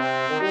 Música